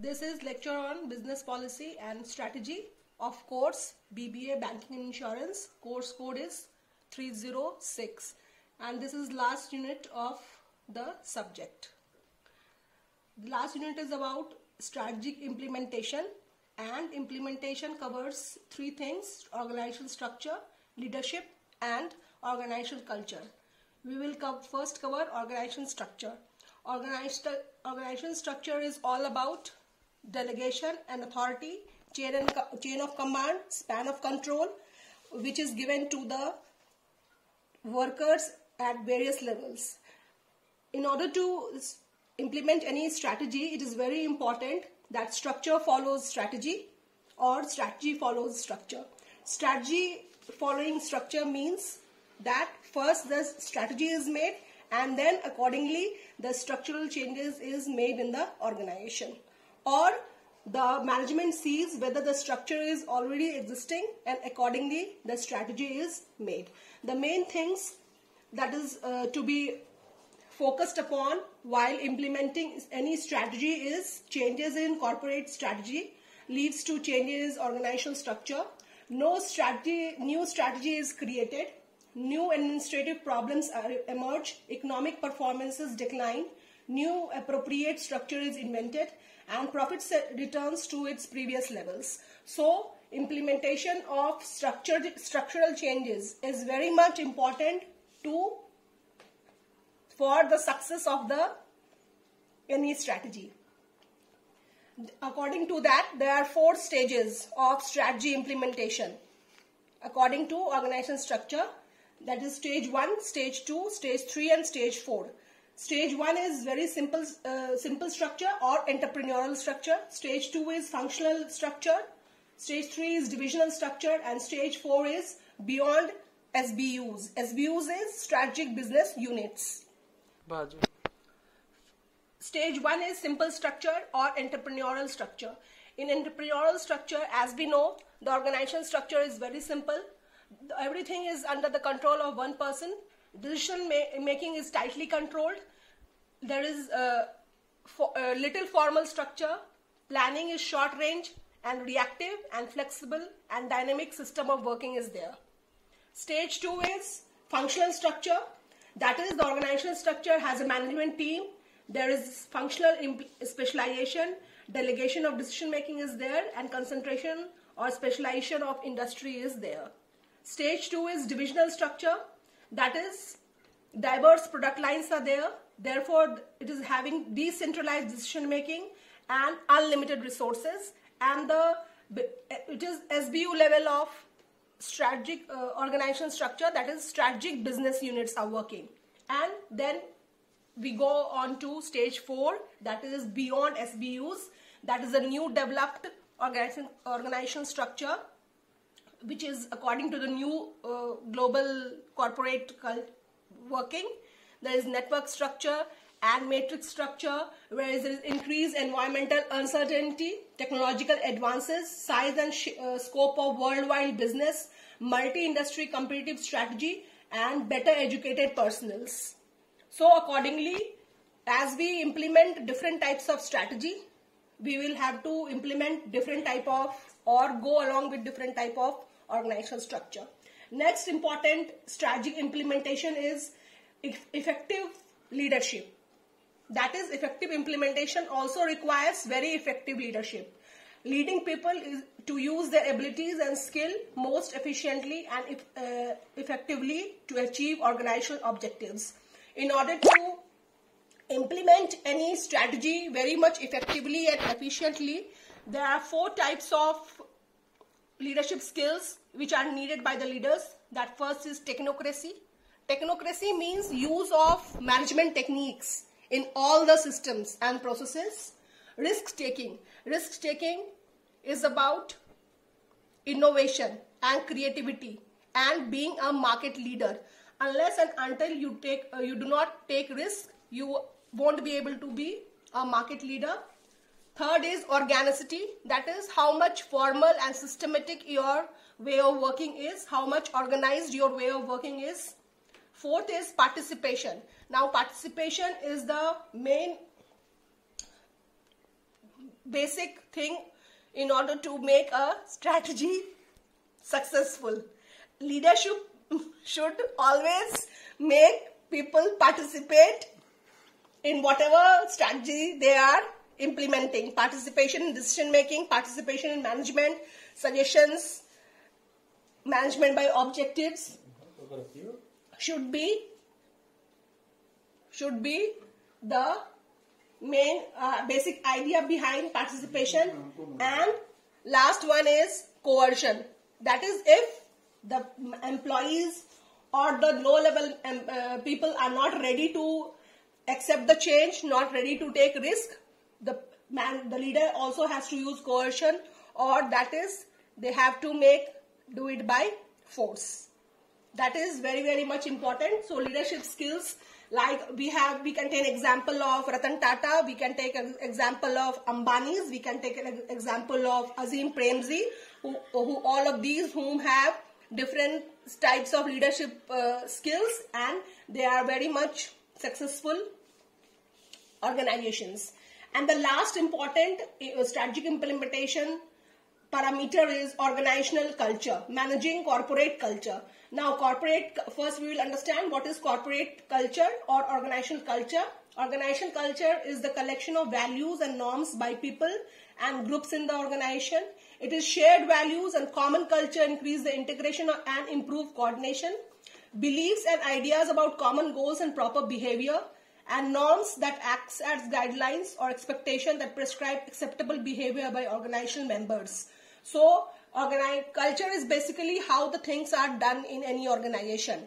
This is lecture on business policy and strategy of course BBA Banking and Insurance. Course code is 306 and this is last unit of the subject. The last unit is about strategic implementation and implementation covers three things organizational structure, leadership and organizational culture. We will co first cover organizational structure. Organizational structure is all about delegation and authority, chain, and, chain of command, span of control, which is given to the workers at various levels. In order to implement any strategy, it is very important that structure follows strategy or strategy follows structure. Strategy following structure means that first the strategy is made and then accordingly the structural changes is made in the organization or the management sees whether the structure is already existing and accordingly the strategy is made. The main things that is uh, to be focused upon while implementing any strategy is changes in corporate strategy leads to changes in organizational structure. No strategy, new strategy is created. New administrative problems emerge. Economic performances decline. New appropriate structure is invented and profit returns to its previous levels. So implementation of structured, structural changes is very much important to for the success of the any strategy. According to that, there are four stages of strategy implementation. According to organization structure, that is stage 1, stage 2, stage 3 and stage 4. Stage 1 is very simple, uh, simple structure or entrepreneurial structure. Stage 2 is functional structure. Stage 3 is divisional structure and stage 4 is beyond SBUs. SBUs is strategic business units. Bajo. Stage 1 is simple structure or entrepreneurial structure. In entrepreneurial structure, as we know, the organization structure is very simple. Everything is under the control of one person. Decision ma making is tightly controlled. There is a, little formal structure. Planning is short range and reactive and flexible and dynamic system of working is there. Stage 2 is functional structure. That is the organizational structure has a management team. There is functional specialization, delegation of decision making is there and concentration or specialization of industry is there. Stage 2 is divisional structure. That is diverse product lines are there. Therefore, it is having decentralized decision making and unlimited resources. And the it is SBU level of strategic uh, organization structure that is strategic business units are working. And then we go on to stage 4 that is beyond SBUs that is a new developed organization, organization structure which is according to the new uh, global corporate working there is network structure and matrix structure whereas there is increased environmental uncertainty technological advances size and uh, scope of worldwide business multi-industry competitive strategy and better educated personals so accordingly as we implement different types of strategy we will have to implement different type of or go along with different type of organizational structure next important strategic implementation is effective leadership that is effective implementation also requires very effective leadership. Leading people is to use their abilities and skill most efficiently and if, uh, effectively to achieve organizational objectives. In order to implement any strategy very much effectively and efficiently, there are four types of leadership skills which are needed by the leaders. That first is technocracy. Technocracy means use of management techniques in all the systems and processes. Risk taking. Risk taking is about innovation and creativity and being a market leader. Unless and until you take uh, you do not take risk, you won't be able to be a market leader. Third is organicity. That is how much formal and systematic your way of working is, how much organized your way of working is. Fourth is participation. Now participation is the main basic thing in order to make a strategy successful. Leadership should always make people participate in whatever strategy they are implementing. Participation in decision making, participation in management, suggestions, management by objectives should be should be the main uh, basic idea behind participation and last one is coercion that is if the employees or the low level um, uh, people are not ready to accept the change not ready to take risk the man the leader also has to use coercion or that is they have to make do it by force. That is very very much important. So leadership skills like we have we can take an example of Ratan Tata we can take an example of Ambani's we can take an example of Azim Premji who, who all of these whom have different types of leadership uh, skills and they are very much successful organizations and the last important uh, strategic implementation parameter is organizational culture, managing corporate culture. Now corporate, first we will understand what is corporate culture or organizational culture. Organizational culture is the collection of values and norms by people and groups in the organization. It is shared values and common culture increase the integration and improve coordination. Beliefs and ideas about common goals and proper behavior and norms that acts as guidelines or expectation that prescribe acceptable behavior by organizational members. So culture is basically how the things are done in any organization.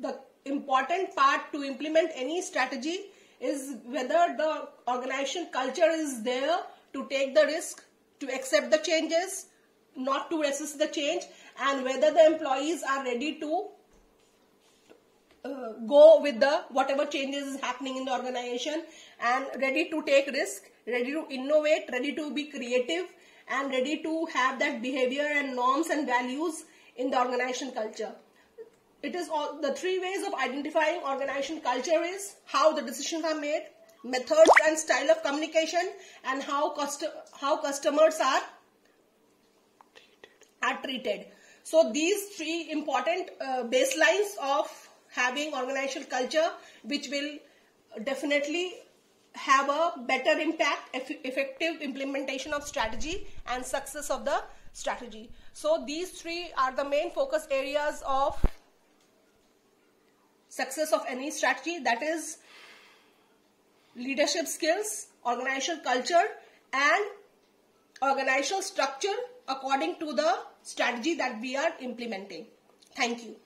The important part to implement any strategy is whether the organization culture is there to take the risk, to accept the changes, not to resist the change, and whether the employees are ready to uh, go with the whatever changes is happening in the organization and ready to take risk, ready to innovate, ready to be creative, and ready to have that behavior and norms and values in the organization culture. It is all the three ways of identifying organization culture is how the decisions are made, methods and style of communication, and how custom how customers are are treated. So these three important uh, baselines of having organizational culture, which will definitely have a better impact, effective implementation of strategy and success of the strategy. So these three are the main focus areas of success of any strategy that is leadership skills, organizational culture and organizational structure according to the strategy that we are implementing. Thank you.